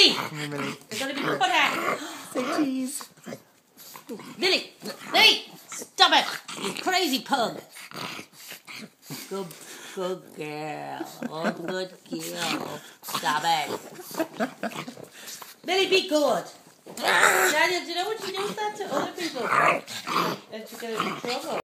Millie! Come here, Millie. You're gonna be put out. Say cheese. Millie! Millie! Stop it! You crazy pug! Good, good girl. Oh, good girl. Stop it. Millie, be good. Daniel, do you know what you do that to other people? That you get in trouble.